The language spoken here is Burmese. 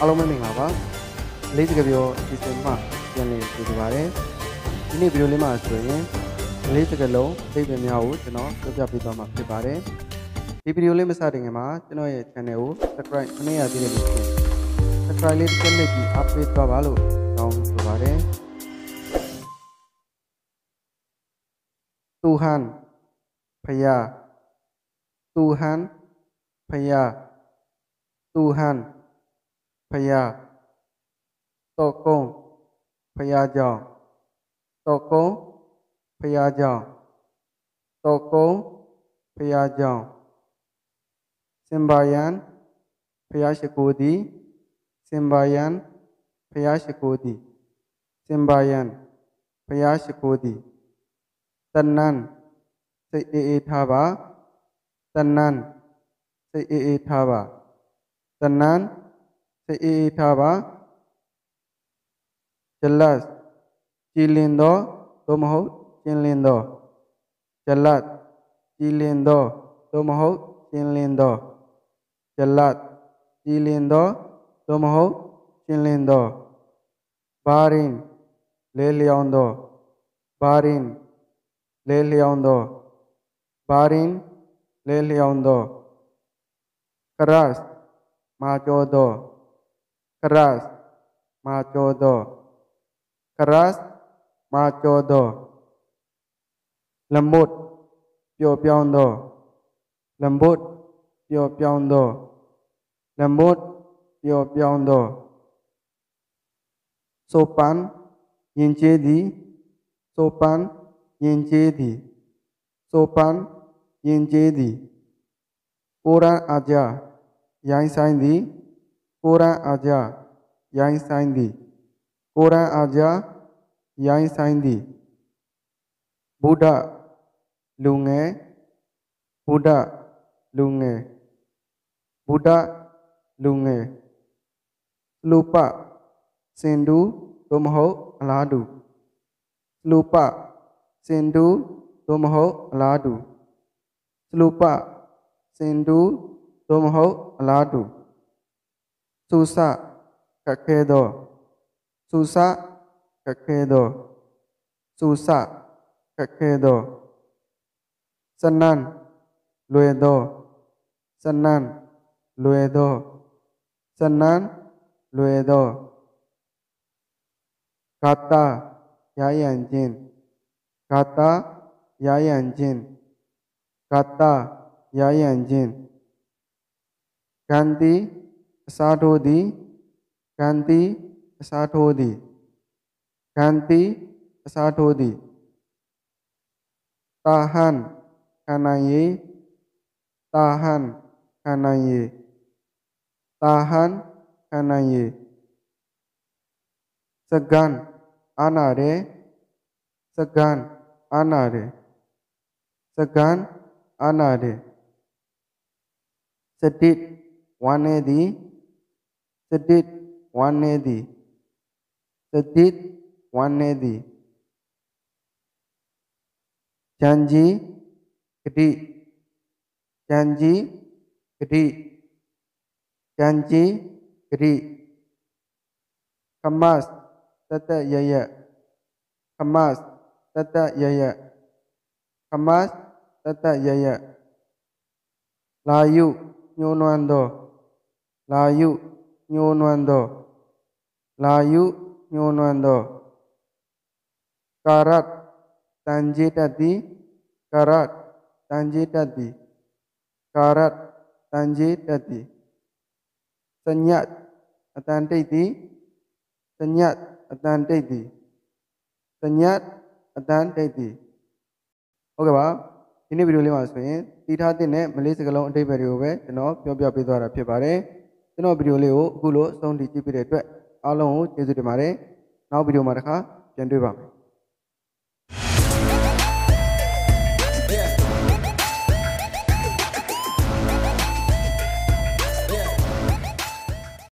အားလုံးပဲမင်္ဂလာပါလေးစကပြောဒီစင်မှပြန်လည်ကြိုဆိုပါရစေဒီနေ့ဗီဒီယိုလေးမှာဆိုရင်လေးစကလုံးသိပ္ပံများကိုကျွန်တော်ပြောပြပေးသွားမှာဖြစ်ပါတယ်ဒီဗီဒီယိုလေးမစတင်ခင်မှာကျွန်တော်ရဲ့ channel ကို subscribe မလုပ်ရသေးတဲ့လူတွေ subscribe လေးတစ်ချက်နှိပ်ပြီး update သွားပါလို့တောင်းဆိုပါတယ် Tuhan ဖယား Tuhan ဖယား Tuhan ဖယားတော့ကုန်းဖယားကြောင့်တော့ကုန်းဖယားကြောင့်တော့ကုန်းဖယားကြောင့်စင်ဘာယန်ဖယားရှိခိုးသည်စင်ဘာယန်ဖယားရှိခိုးသည်စင်ဘာယန်ဖယားရှိခိုးသည်တဏ္ဏန်စိတ်အေးအေးထားပါတဏ္ဏန်စိတ်အေးအေးထားပါတဏ္ဏန် စိတ်အေးအေးထားပါဂျလတ်ကြည်လင်သောသို့မဟုတ်ကျင်လင်သောဂျလတ်ကြည်လင်သောသို့မဟုတ်ကျင်လင်သောဂျလတ်ကြည်လင်သောသို့မဟုတ်ကျင်လင်သောဘာရင်လဲလျောင်းသောဘာရင်လဲလျောင်းသောဘာရင်လဲလျောင်းသောကရတ်မာကျော်သော keras. Macodo. Keras. Macodo. Lembut. Pio piondo lembut. Pio piondo lembut. Pio piondo sopan. Yencedi sopan. Yencedi sopan. Yencedi kurang aja yang sandi ကျေးသည်ဆိုပန်ယင်ကျေးသည်ဆိုပန်ယင်ကျေးသည်ကိုရန်အာကြရိုင်းဆိုင်သည်ကိုရန်အာကြရိုင်းဆိုင်သည်ကိုရန်အာကြရိုင်းဆိုင်သည်ဗုဒ္ဓလူငယ်ဗုဒ္ဓလူငယ်ဗုဒ္ဓလူငယ်လူပစင်တူသို့မဟုတ်အလားတူလူပစင်တူသို့မဟုတ်အလားတူလူပစင်တူသို့မဟုတ်အလားတူ susa, kakedo. Susa kakedo. Susa, kakedo. Sanan, luedo. Sanan luedo. Sanan, luedo. Kata, yayanjin. Kata yayanjin. Kata, yayanjin. Gandhi साठोदी क्रांति साठोदी क्रांति साठोदी ताहन खनाइए ताहन खनाइए ताहन खनाइए सगन आना रे सगन आना रे सगन आना रे अनारे वाने दी sedit wanedi sedit wanedi janji gedi janji gedi janji gedi kemas tata yaya. Kemas tata yaya. Kemas tata yaya. Layu nyunuando layu သည်ဂန္တိအစားထိုးသည်ဂန္တိအစားထိုးသည်တာဟန်ခံနိုင်ရေတာဟန်ခံနိုင်ရေတာဟန်ခံနိုင်ရေစကန်အာနာရေစကန်အာနာရေစကန်အာနာရေစတိဝါနေသည်စတိဝါနေသည်စတိဝါနေသည်ဂျန်ကြီးဂတိဂျန်ကြီးဂတိဂျန်ကြီးဂတိကမတ်တတရရကမတ်တတရရကမတ်တတရရလာယုညှိုးနွမ်းသောလာယုညှိုးနွမ်းသောလာယုညှိုးနွမ်းသောကာရတ်တန်ကြီးတတ်သည်ကာရတ်တန်ကြီးတတ်သည်ကာရတ်တန်ကြီးတတ်သည်စညတ်အတန်တိတ်သည်စညတ်အတန်တိတ်သည်စညတ်အတန်တိတ်သည်ဟုတ်ကဲ့ပါဒီနေ့ဗီဒီယိုလေးမှာဆိုရင်တီထားတဲ့မလေးစကလုံးအတိတ်ပဲတွေကိုပဲကျွန်တော်ပြောပြပေးသွားတာဖြစ်ပါတယ် ကျွန်တော်ဗီဒီယိုလေးကိုအခုလိုအဆုံးထိကြည့်ပြတဲ့အတွက်အားလုံးကိုကျေးဇူးတင်ပါတယ်နောက်ဗီဒီယိုမှာတစ်ခါပြန်တွေ့ပါမယ်